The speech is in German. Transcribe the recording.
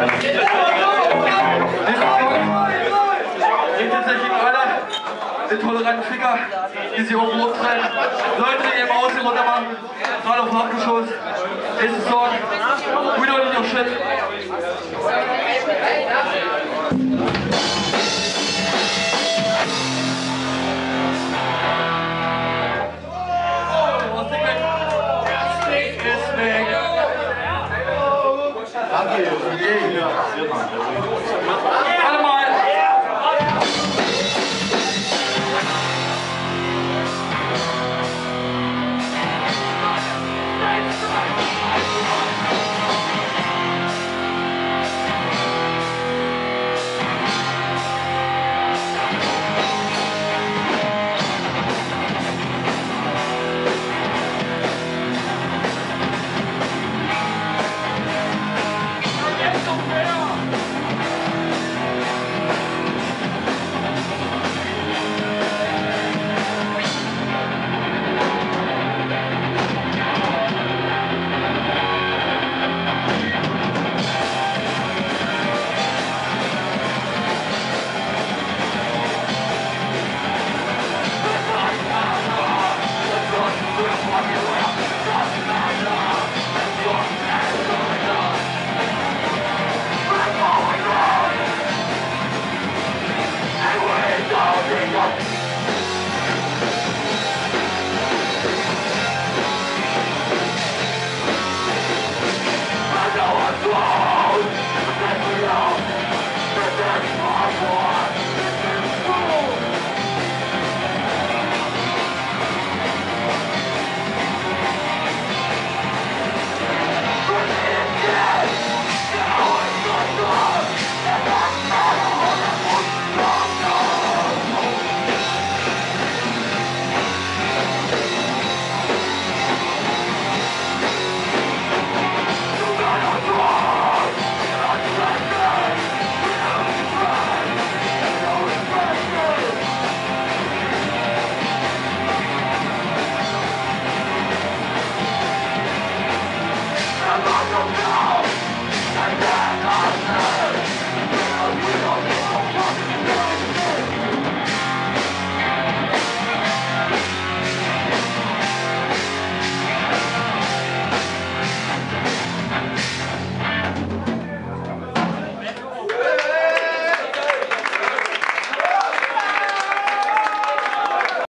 Geht tatsächlich alle den toleranten Ficker, die sich irgendwo umtreiben. Leute, die eben aussehen, runtermachen, gerade auf dem Hauptgeschoss. Nächster Song, We don't need your shit. 啊，对呀，对呀。Oh,